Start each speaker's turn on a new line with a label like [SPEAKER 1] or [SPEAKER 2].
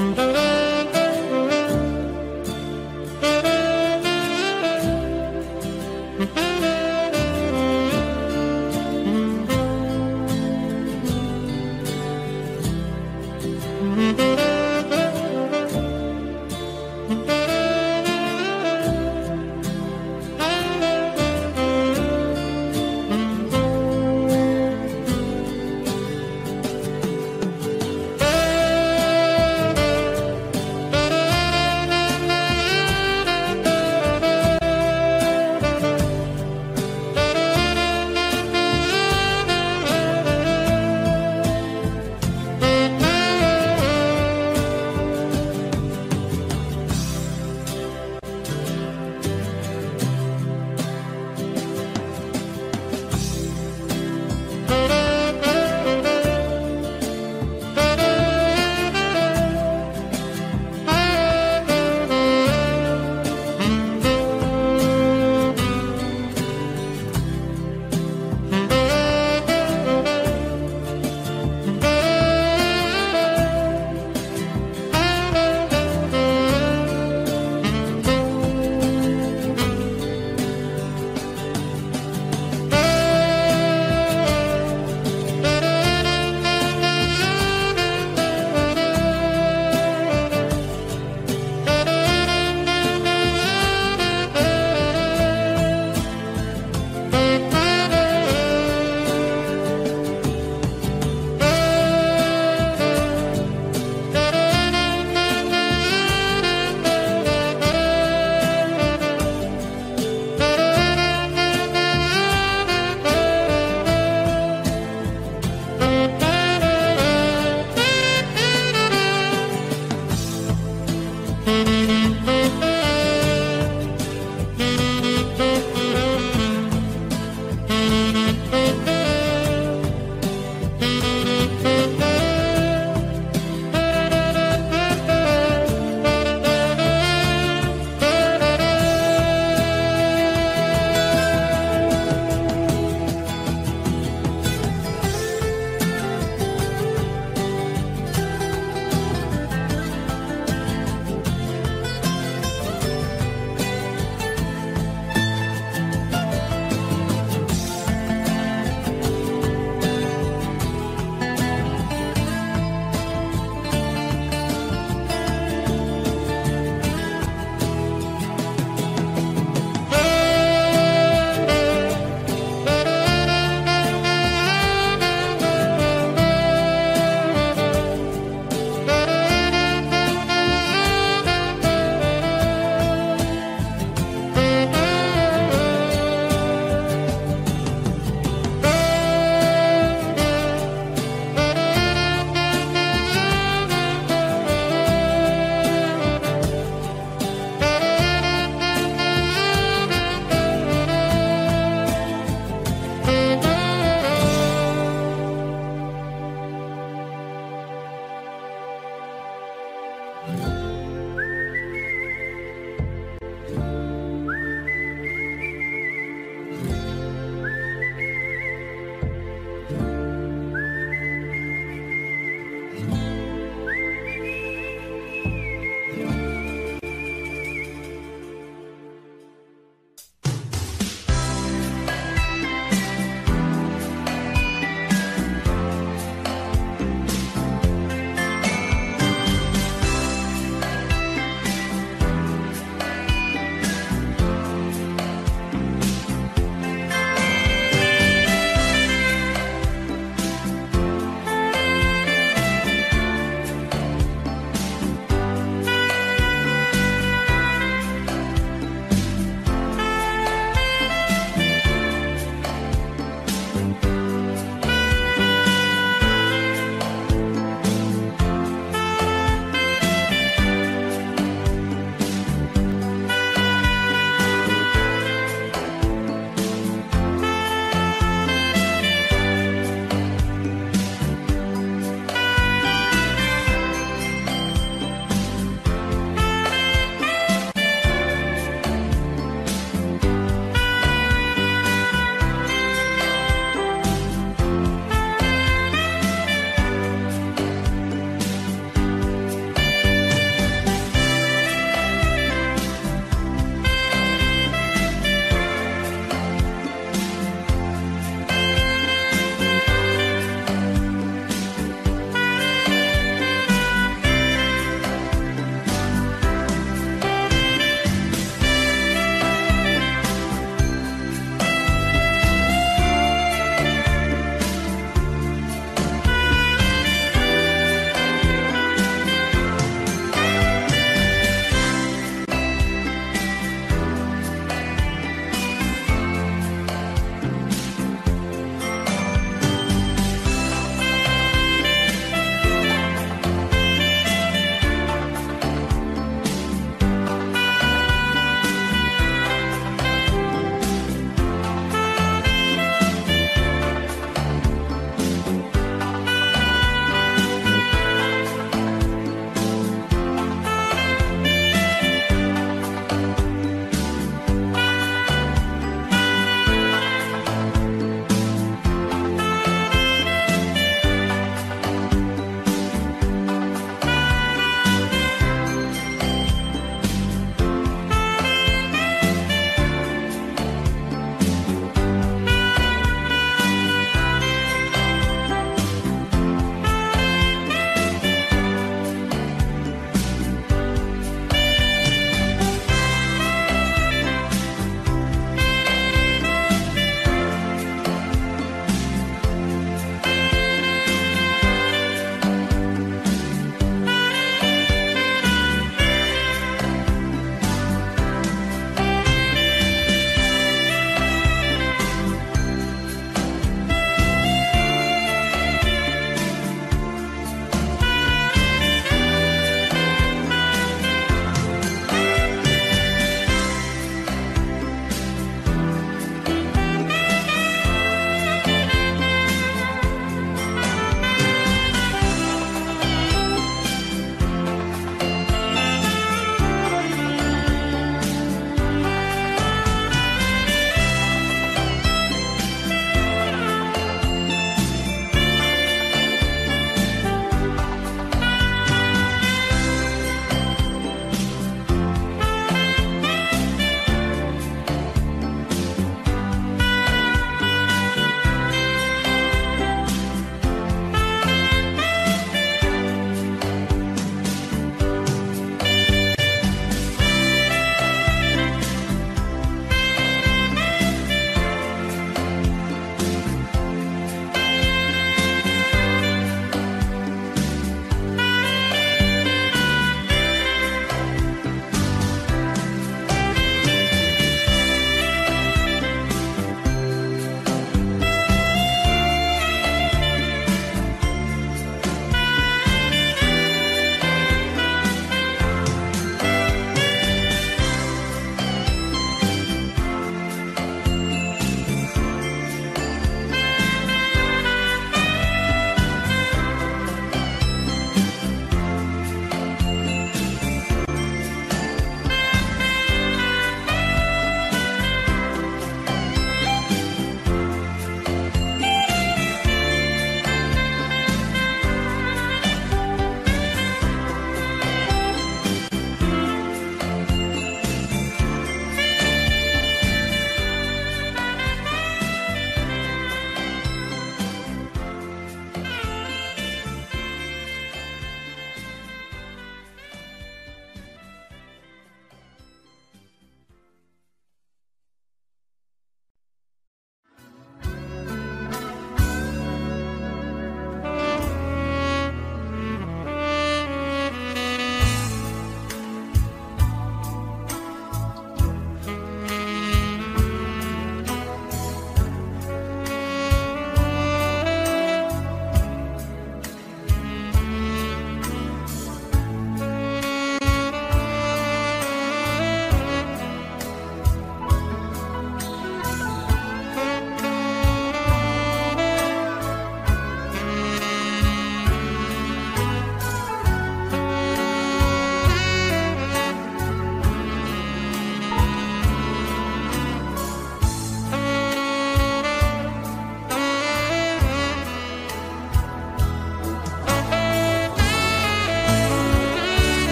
[SPEAKER 1] Mm-hmm.